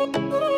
Ooh.